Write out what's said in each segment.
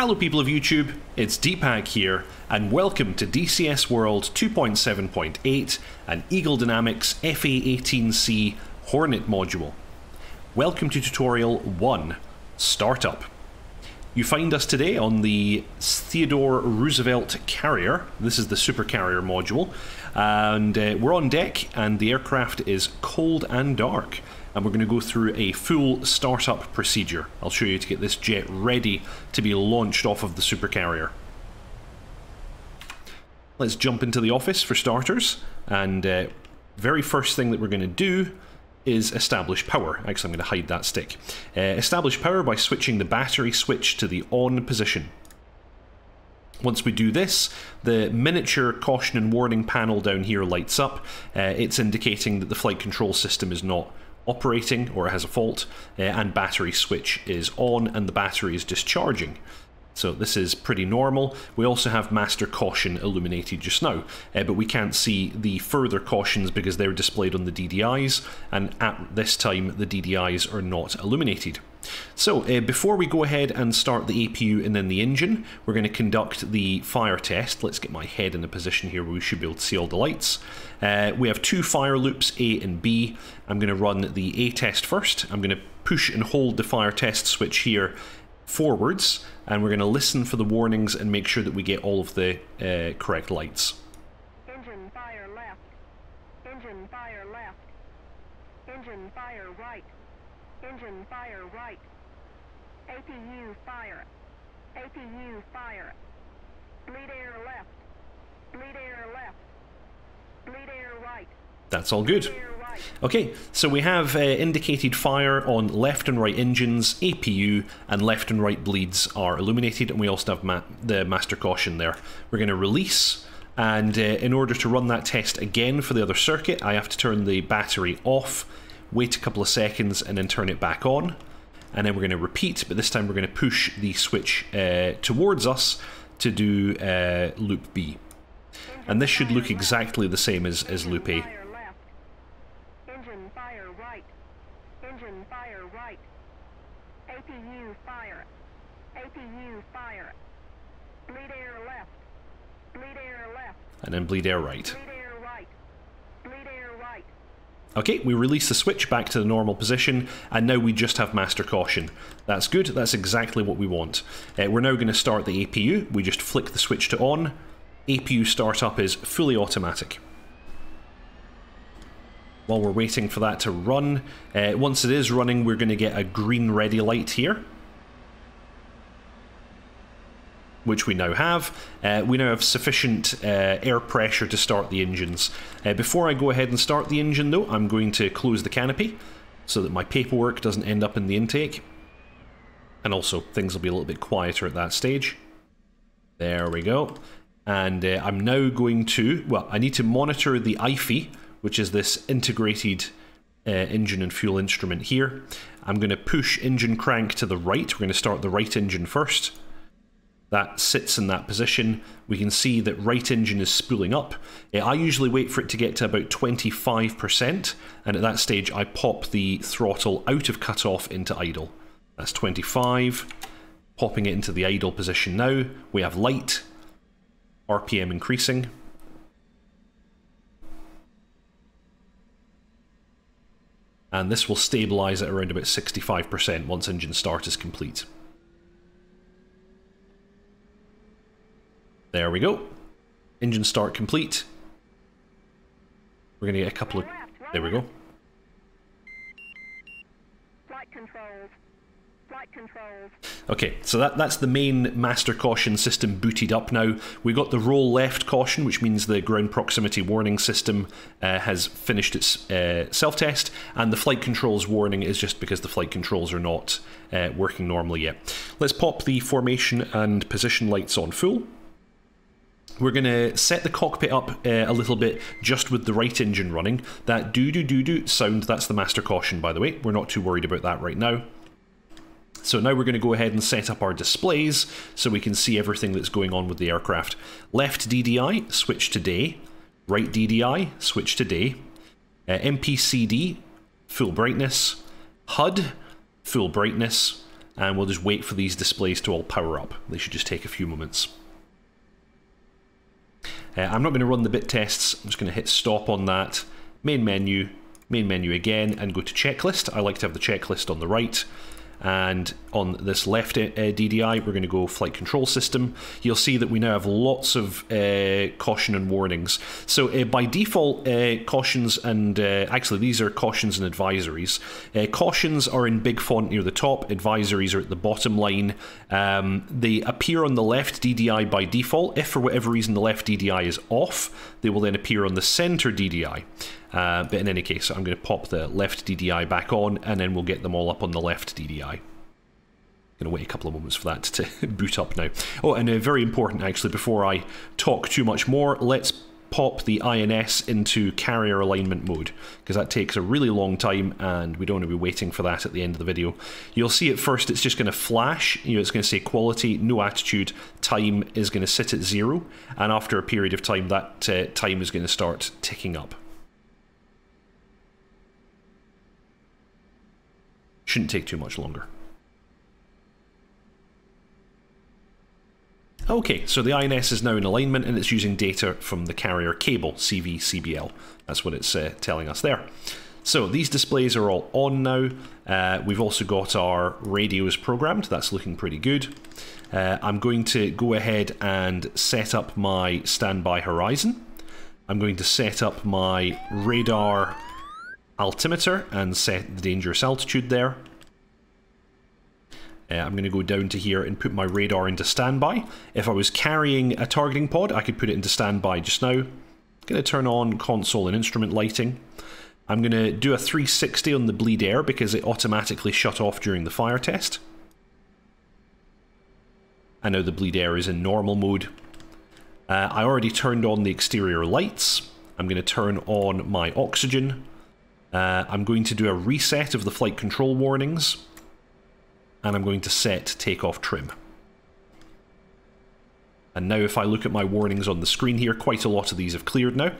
Hello people of YouTube, it's Deepak here, and welcome to DCS World 2.7.8 and Eagle Dynamics FA-18C Hornet module. Welcome to tutorial 1, Startup. You find us today on the Theodore Roosevelt Carrier, this is the Super Carrier module, and uh, we're on deck and the aircraft is cold and dark and we're going to go through a full startup procedure. I'll show you to get this jet ready to be launched off of the supercarrier. Let's jump into the office for starters, and uh, very first thing that we're going to do is establish power. Actually, I'm going to hide that stick. Uh, establish power by switching the battery switch to the on position. Once we do this, the miniature caution and warning panel down here lights up. Uh, it's indicating that the flight control system is not operating or it has a fault, uh, and battery switch is on and the battery is discharging. So this is pretty normal. We also have master caution illuminated just now, uh, but we can't see the further cautions because they're displayed on the DDIs, and at this time the DDIs are not illuminated. So uh, before we go ahead and start the APU and then the engine, we're going to conduct the fire test. Let's get my head in a position here where we should be able to see all the lights. Uh, we have two fire loops, A and B. I'm going to run the A test first. I'm going to push and hold the fire test switch here forwards and we're going to listen for the warnings and make sure that we get all of the uh, correct lights. Engine fire left. Engine fire left. Engine fire right. Engine fire right. APU fire. APU fire. Bleed air left. Bleed air left. Bleed air right. That's all good. Okay, so we have uh, indicated fire on left and right engines, APU, and left and right bleeds are illuminated, and we also have ma the master caution there. We're going to release, and uh, in order to run that test again for the other circuit, I have to turn the battery off, wait a couple of seconds, and then turn it back on. And then we're going to repeat, but this time we're going to push the switch uh, towards us to do uh, loop B. And this should look exactly the same as, as loop A. APU fire. APU fire. Bleed air left. Bleed air left. And then bleed air right. Bleed air right. Bleed air right. Okay, we release the switch back to the normal position, and now we just have master caution. That's good, that's exactly what we want. Uh, we're now going to start the APU, we just flick the switch to on. APU startup is fully automatic while we're waiting for that to run. Uh, once it is running, we're going to get a green ready light here. Which we now have. Uh, we now have sufficient uh, air pressure to start the engines. Uh, before I go ahead and start the engine though, I'm going to close the canopy so that my paperwork doesn't end up in the intake. And also, things will be a little bit quieter at that stage. There we go. And uh, I'm now going to, well, I need to monitor the IFE, which is this integrated uh, engine and fuel instrument here. I'm going to push engine crank to the right. We're going to start the right engine first. That sits in that position. We can see that right engine is spooling up. Uh, I usually wait for it to get to about 25%, and at that stage I pop the throttle out of cutoff into idle. That's 25. Popping it into the idle position now. We have light, RPM increasing. And this will stabilize at around about 65% once engine start is complete. There we go. Engine start complete. We're going to get a couple of... There we go. Flight controls. Flight controls. Okay, so that, that's the main master caution system booted up now. We got the roll left caution, which means the ground proximity warning system uh, has finished its uh, self-test, and the flight controls warning is just because the flight controls are not uh, working normally yet. Let's pop the formation and position lights on full. We're going to set the cockpit up uh, a little bit just with the right engine running. That doo-doo-doo-doo sound, that's the master caution, by the way. We're not too worried about that right now. So now we're going to go ahead and set up our displays so we can see everything that's going on with the aircraft. Left DDI, switch to day. Right DDI, switch to day. Uh, MPCD, full brightness. HUD, full brightness. and we'll just wait for these displays to all power up. They should just take a few moments. Uh, I'm not going to run the bit tests, I'm just going to hit stop on that, main menu, main menu again, and go to checklist. I like to have the checklist on the right and on this left uh, DDI we're going to go flight control system. You'll see that we now have lots of uh, caution and warnings. So uh, by default uh, cautions and uh, actually these are cautions and advisories. Uh, cautions are in big font near the top advisories are at the bottom line. Um, they appear on the left DDI by default. If for whatever reason the left DDI is off they will then appear on the center DDI uh, but in any case, I'm going to pop the left DDI back on, and then we'll get them all up on the left DDI. Going to wait a couple of moments for that to boot up now. Oh, and uh, very important actually, before I talk too much more, let's pop the INS into carrier alignment mode because that takes a really long time and we don't want to be waiting for that at the end of the video. You'll see at first it's just going to flash, you know, it's going to say quality, no attitude, time is going to sit at zero and after a period of time that uh, time is going to start ticking up. Shouldn't take too much longer. Okay, so the INS is now in alignment and it's using data from the carrier cable, CVCBL. That's what it's uh, telling us there. So these displays are all on now. Uh, we've also got our radios programmed. That's looking pretty good. Uh, I'm going to go ahead and set up my standby horizon. I'm going to set up my radar altimeter and set the dangerous altitude there. Uh, I'm going to go down to here and put my radar into standby. If I was carrying a targeting pod, I could put it into standby just now. Going to turn on console and instrument lighting. I'm going to do a 360 on the bleed air because it automatically shut off during the fire test. And now the bleed air is in normal mode. Uh, I already turned on the exterior lights. I'm going to turn on my oxygen. Uh, I'm going to do a reset of the flight control warnings, and I'm going to set takeoff trim. And now if I look at my warnings on the screen here, quite a lot of these have cleared now.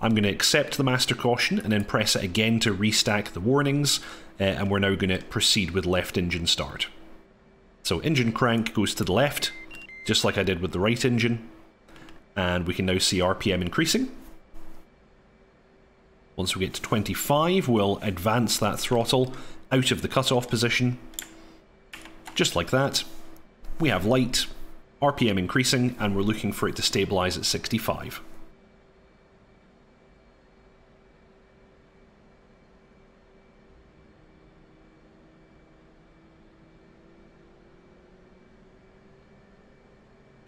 I'm going to accept the master caution and then press it again to restack the warnings, uh, and we're now going to proceed with left engine start. So engine crank goes to the left, just like I did with the right engine, and we can now see RPM increasing. Once we get to 25, we'll advance that throttle out of the cutoff position. Just like that. We have light, RPM increasing, and we're looking for it to stabilize at 65.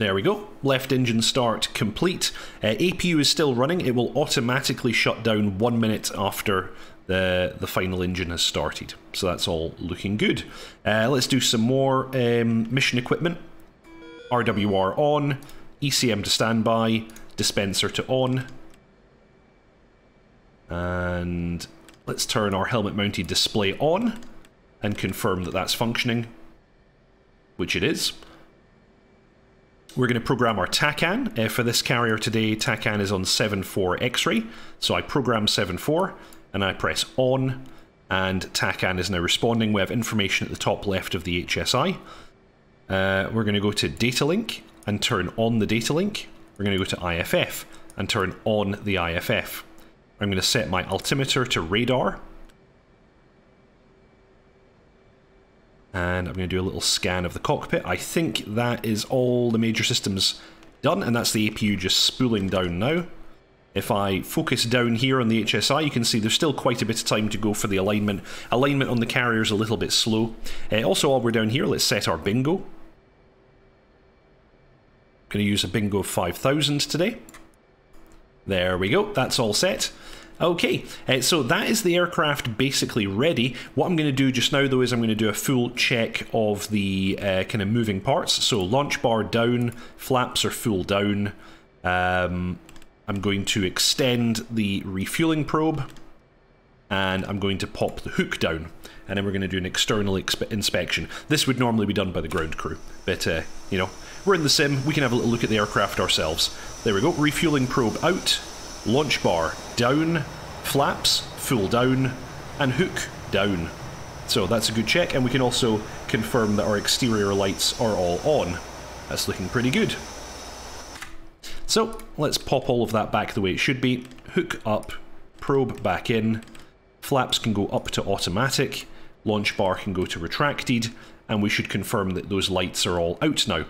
There we go. Left engine start complete. Uh, APU is still running. It will automatically shut down one minute after the, the final engine has started. So that's all looking good. Uh, let's do some more um, mission equipment. RWR on, ECM to standby, dispenser to on. And let's turn our helmet mounted display on and confirm that that's functioning, which it is. We're going to program our TACAN. Uh, for this carrier today, TACAN is on 7.4 X-ray. So I program 7.4 and I press on and TACAN is now responding. We have information at the top left of the HSI. Uh, we're going to go to data link and turn on the data link. We're going to go to IFF and turn on the IFF. I'm going to set my altimeter to radar and I'm going to do a little scan of the cockpit. I think that is all the major systems done, and that's the APU just spooling down now. If I focus down here on the HSI, you can see there's still quite a bit of time to go for the alignment. Alignment on the carrier is a little bit slow. Uh, also, while we're down here, let's set our bingo. Going to use a bingo of 5000 today. There we go, that's all set. Okay, uh, so that is the aircraft basically ready. What I'm going to do just now, though, is I'm going to do a full check of the uh, kind of moving parts. So launch bar down, flaps are full down. Um, I'm going to extend the refueling probe, and I'm going to pop the hook down. And then we're going to do an external inspection. This would normally be done by the ground crew, but, uh, you know, we're in the sim, we can have a little look at the aircraft ourselves. There we go, refueling probe out, launch bar down, flaps full down, and hook down. So that's a good check, and we can also confirm that our exterior lights are all on. That's looking pretty good. So let's pop all of that back the way it should be. Hook up, probe back in, flaps can go up to automatic, launch bar can go to retracted, and we should confirm that those lights are all out now.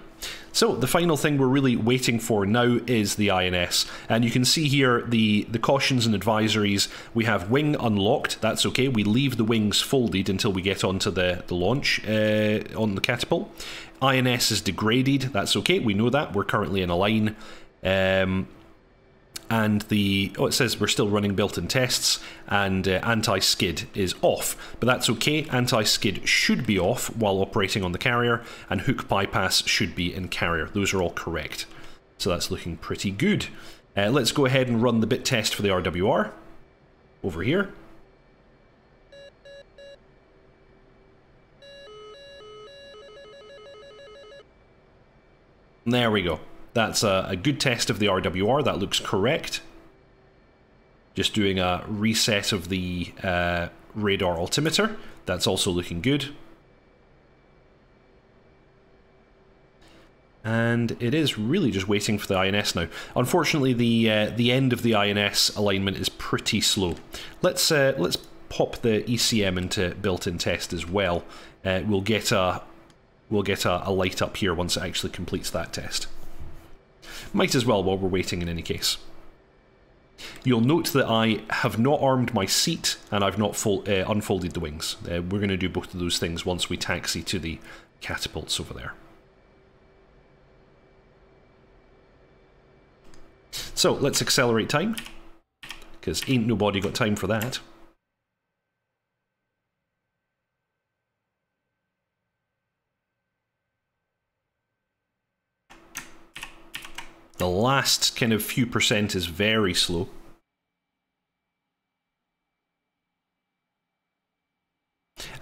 So the final thing we're really waiting for now is the INS, and you can see here the, the cautions and advisories. We have wing unlocked, that's okay, we leave the wings folded until we get onto the, the launch uh, on the catapult. INS is degraded, that's okay, we know that, we're currently in a line. Um, and the oh it says we're still running built-in tests and uh, anti-skid is off. But that's okay. Anti-skid should be off while operating on the carrier and hook bypass should be in carrier. Those are all correct. So that's looking pretty good. Uh, let's go ahead and run the bit test for the RWR over here. There we go that's a, a good test of the RWR. That looks correct. Just doing a reset of the uh, radar altimeter. That's also looking good. and it is really just waiting for the INS now. Unfortunately, the uh, the end of the INS alignment is pretty slow. Let's uh, let's pop the ECM into built-in test as well. Uh, we'll get a we'll get a, a light up here once it actually completes that test. Might as well while we're waiting in any case. You'll note that I have not armed my seat and I've not uh, unfolded the wings. Uh, we're going to do both of those things once we taxi to the catapults over there. So let's accelerate time, because ain't nobody got time for that. The last kind of few percent is very slow.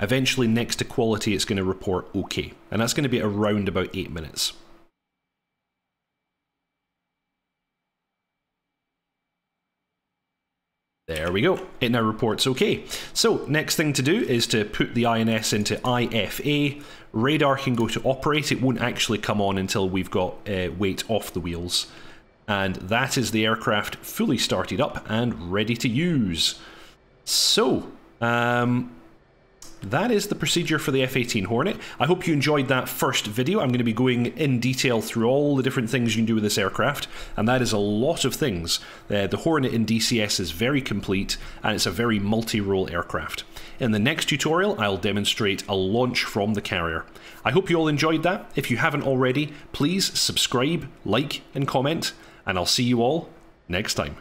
Eventually, next to quality, it's going to report OK, and that's going to be around about 8 minutes. There we go. It now reports OK. So next thing to do is to put the INS into IFA. Radar can go to operate. It won't actually come on until we've got uh, weight off the wheels. And that is the aircraft fully started up and ready to use. So, um, that is the procedure for the F-18 Hornet. I hope you enjoyed that first video. I'm going to be going in detail through all the different things you can do with this aircraft, and that is a lot of things. Uh, the Hornet in DCS is very complete, and it's a very multi-role aircraft. In the next tutorial, I'll demonstrate a launch from the carrier. I hope you all enjoyed that. If you haven't already, please subscribe, like, and comment, and I'll see you all next time.